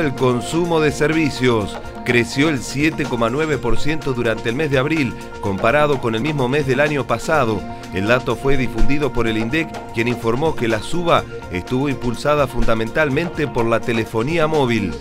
El consumo de servicios creció el 7,9% durante el mes de abril, comparado con el mismo mes del año pasado. El dato fue difundido por el INDEC, quien informó que la suba estuvo impulsada fundamentalmente por la telefonía móvil.